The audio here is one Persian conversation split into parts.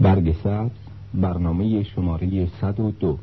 برگ سبز برنامه شماره 102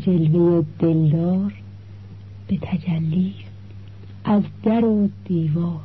جلوه دلدار به تجلی از در و دیوار.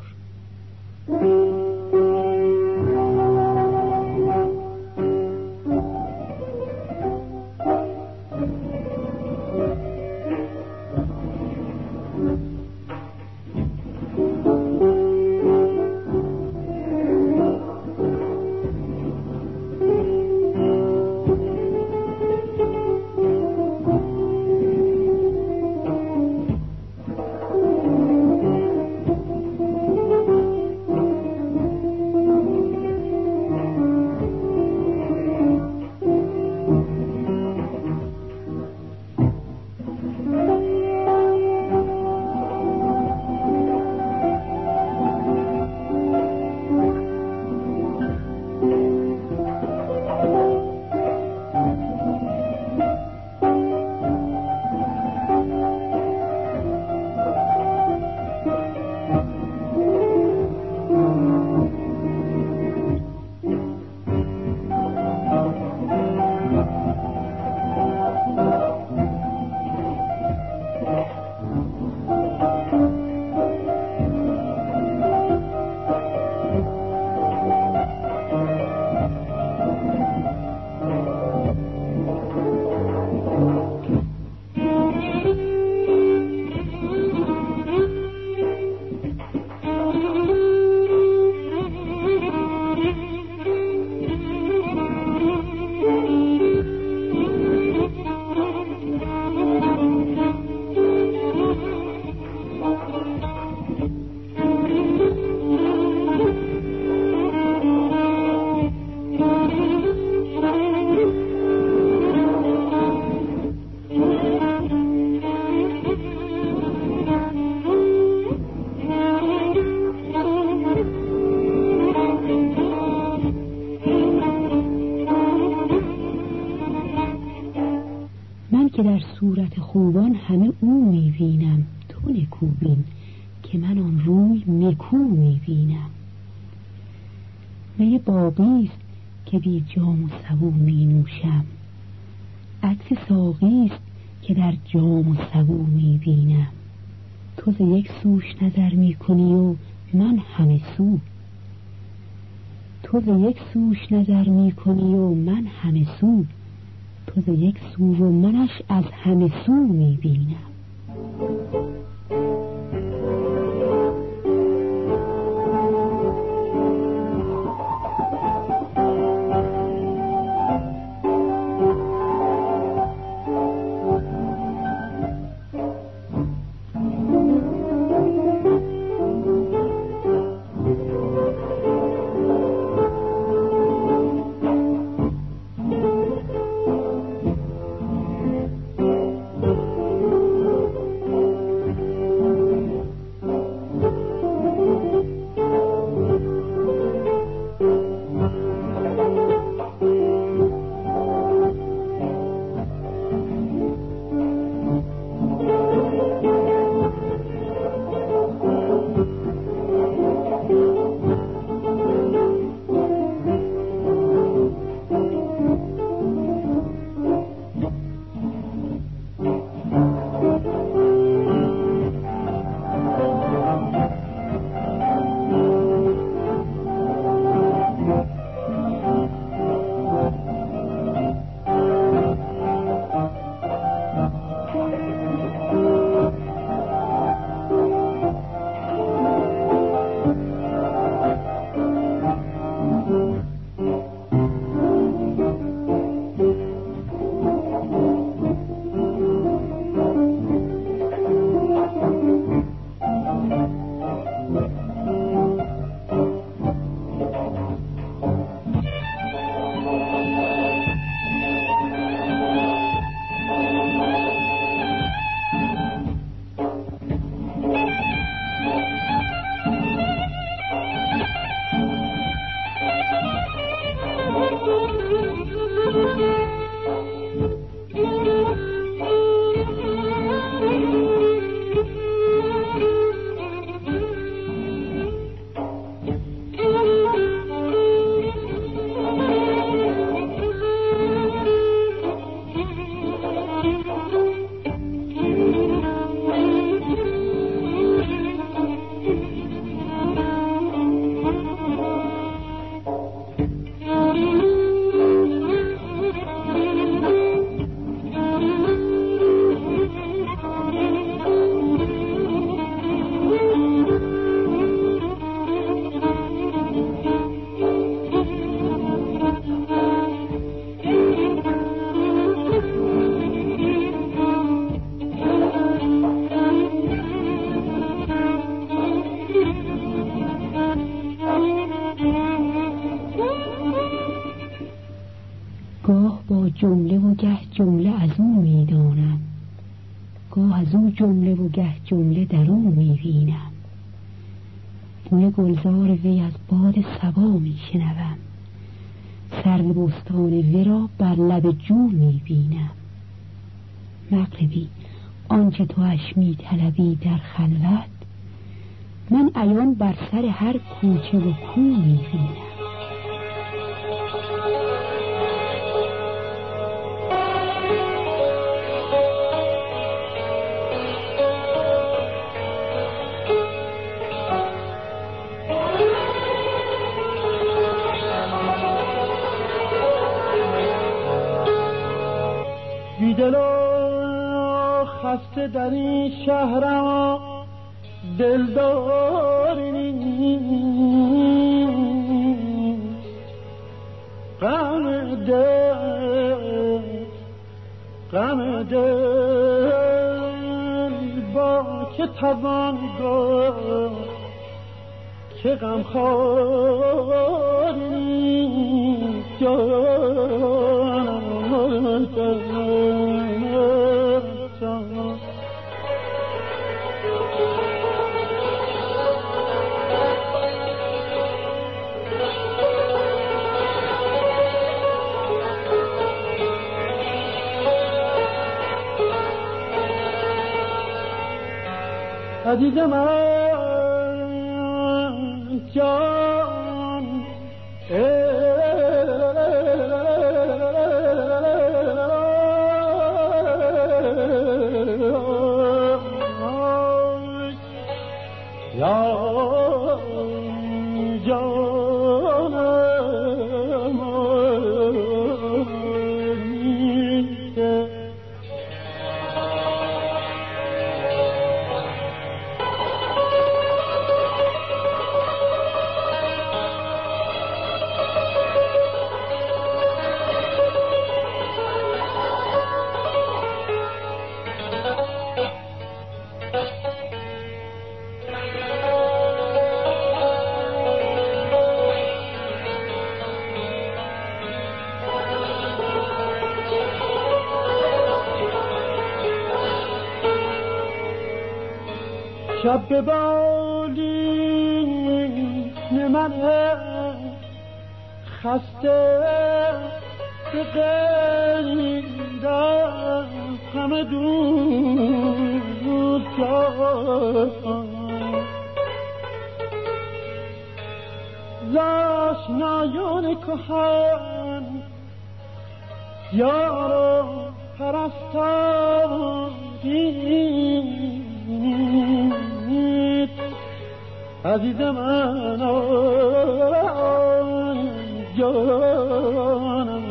بی جام و سبو می نوشم. عکس ساقیست که در جام و سبو می بینم. تو ز یک سوش نظر می کنی و من همه سو. تو ز یک سوش نظر می کنی و من همه سو. تو یک سو و منش از همه سو می‌بینم جمله من ایان بر سر هر کوچه و کو می‌بینم. دل خسته در این شهرم دلداری غم دل غم دل با که توان گفت که غم خاری عزیز من جان شب به بالین من خسته به غیر از همه دور زاشنایان کهن یارو پرستاری. عزیز من جانم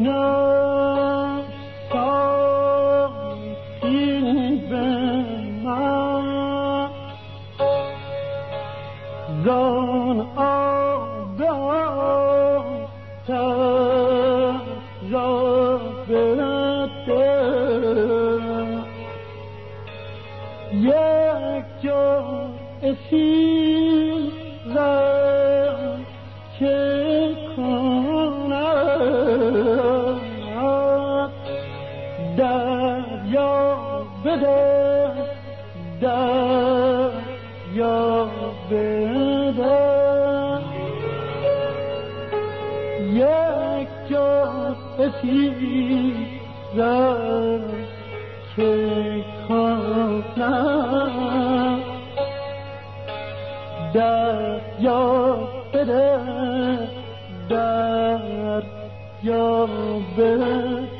تشنه ساقی به من زان آب یک جا اسیر در یا بده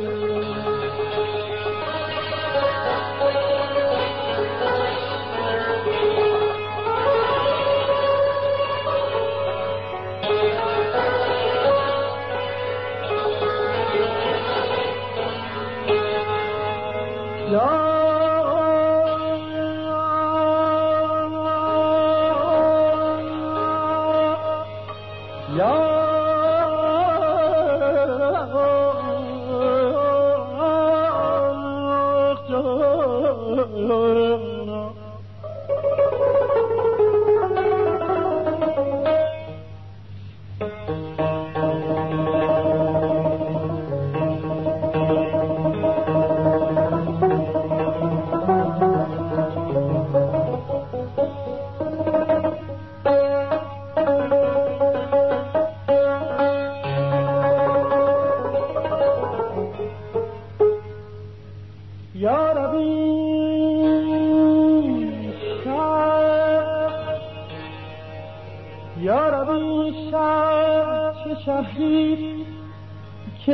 الله!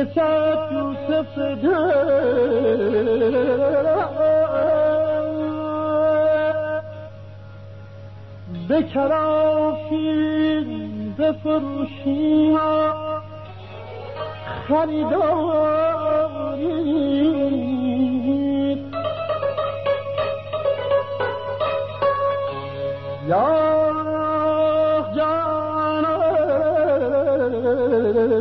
صد یوسف به کرافی بفروشی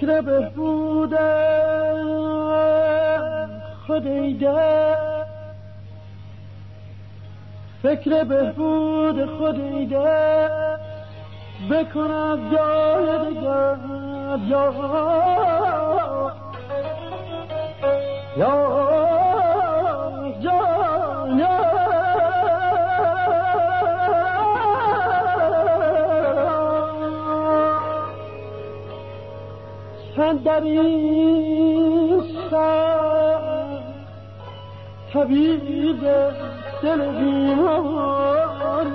فکر بهبود خودیده فکر بهبود خودیده بکنم جای دیگر یا یا این شهر طبیب دل بیمار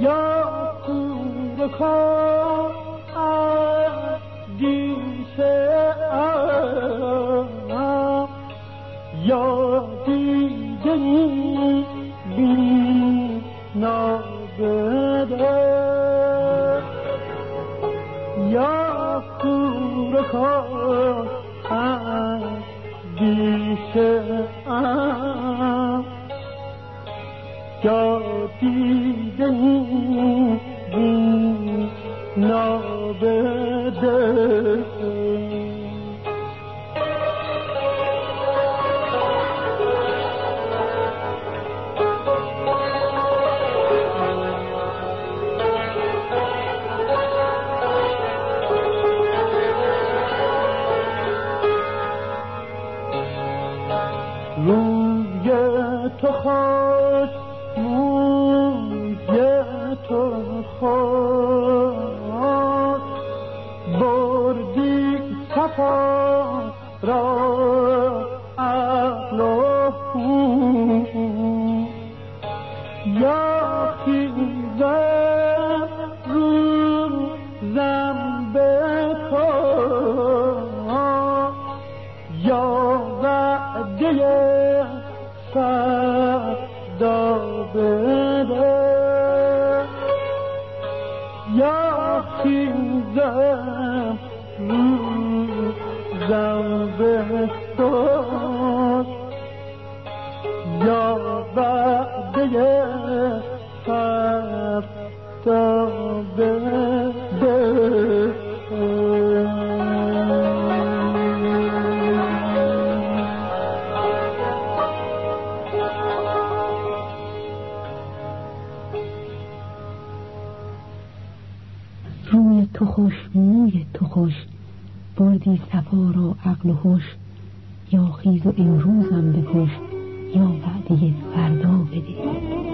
یا تور کار یا دیدنی بی یا تور dar وعده فردا بده روی تو خوش موی تو خوش بردی صفا رو عقل و هوش یا خیز و امروزم بکش. یا وعده فردا بده.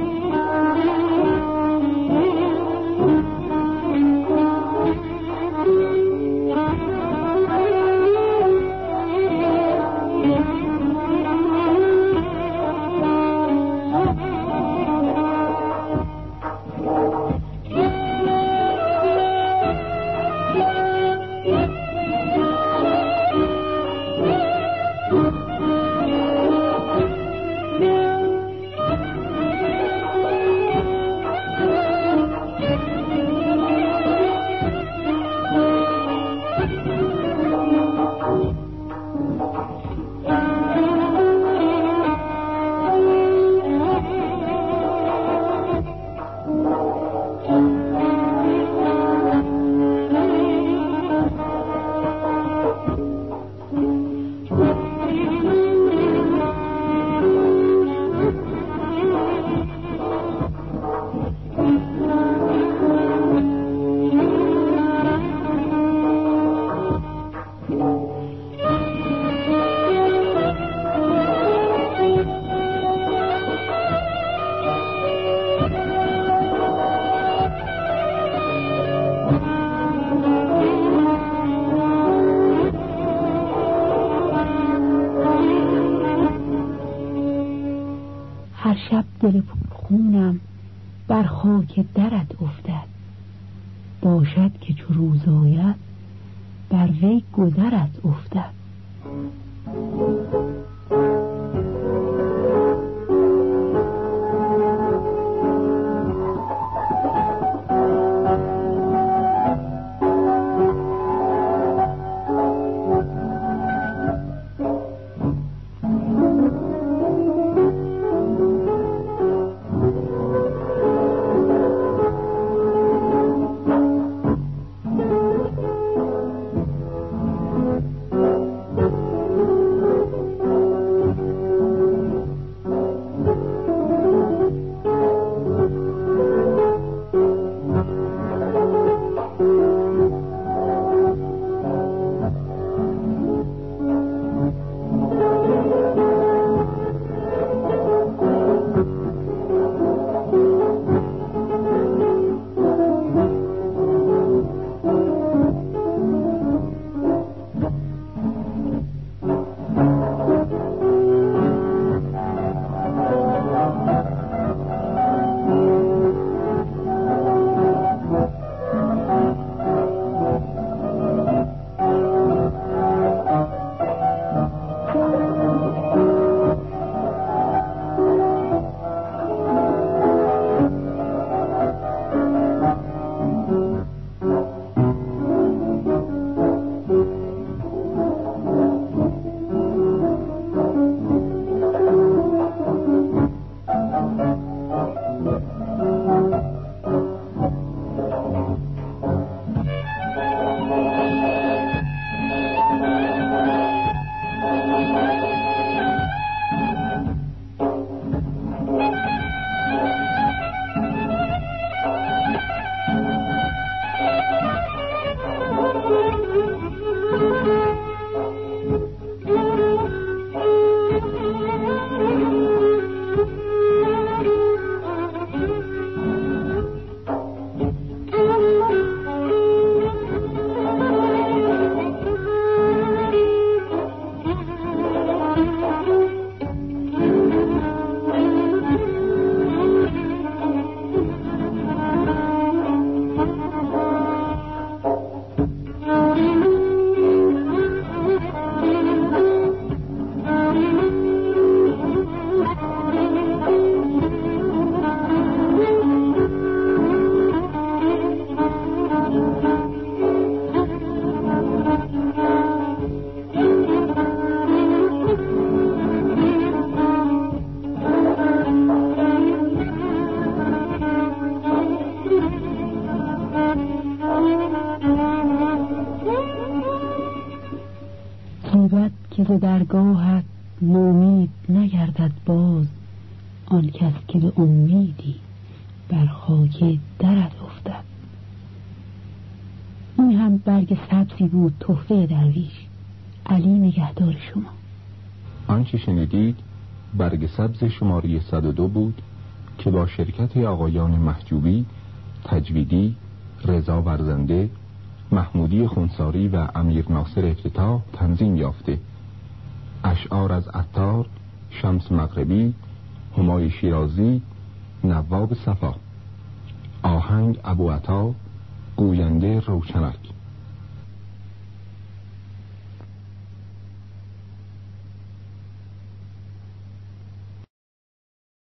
خاک درت افتد. باشد که چو روز آید بر وی گذرت که ز درگاهت نومید نگردد باز. آن کس که به امیدی بر خاک درت افتد. این هم برگ سبزی بود تحفه درویش. علی نگهدار شما. آنچه شنیدید؟ برگ سبز شماره 102 بود که با شرکت آقایان محجوبی تجویدی رضا ورزنده محمودی خونساری و امیر ناصر افتتاح تنظیم یافته. اشعار از عطار شمس مغربی همای شیرازی نواب صفا. آهنگ ابو عطا گوینده روشنک.